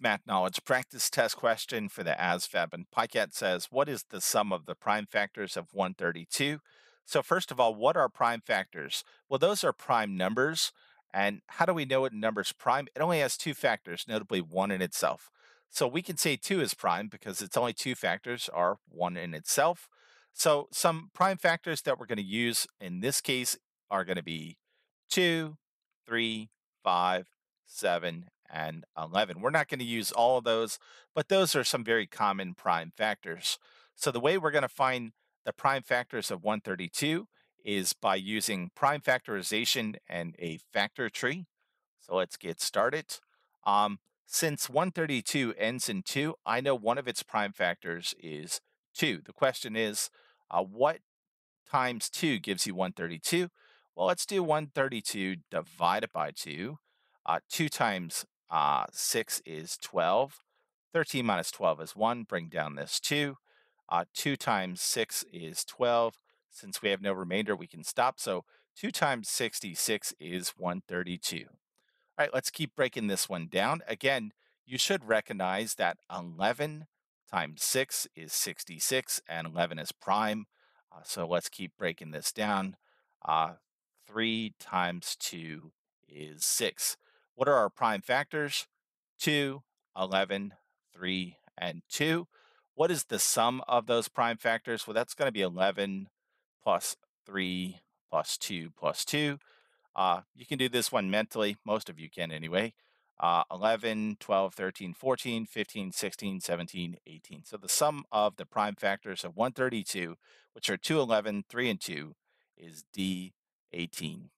Math knowledge practice test question for the ASVAB and PICAT says, what is the sum of the prime factors of 132? So first of all, what are prime factors? Well, those are prime numbers. And how do we know what number's prime? It only has two factors, notably one in itself. So we can say 2 is prime because its only two factors are 1 in itself. So some prime factors that we're going to use in this case are going to be 2, 3, 5, 7, and 11. We're not going to use all of those, but those are some very common prime factors. So the way we're going to find the prime factors of 132 is by using prime factorization and a factor tree. So let's get started. Um, since 132 ends in 2, I know one of its prime factors is 2. The question is, uh, what times 2 gives you 132? Well, let's do 132 divided by 2. Uh, 2 times uh, 6 is 12. 13 minus 12 is 1. Bring down this 2. Uh, 2 times 6 is 12. Since we have no remainder, we can stop. So 2 times 66 is 132. All right, let's keep breaking this one down. Again, you should recognize that 11 times 6 is 66, and 11 is prime. Uh, so let's keep breaking this down. Uh, 3 times 2 is 6. What are our prime factors? 2, 11, 3, and 2. What is the sum of those prime factors? Well, that's going to be 11 plus 3 plus 2 plus 2. Uh, you can do this one mentally. Most of you can anyway. Uh, 11, 12, 13, 14, 15, 16, 17, 18. So the sum of the prime factors of 132, which are 2, 11, 3, and 2, is D18.